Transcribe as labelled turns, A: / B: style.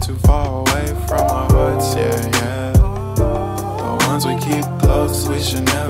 A: too far away from our hearts, yeah, yeah. The ones we keep close, we should never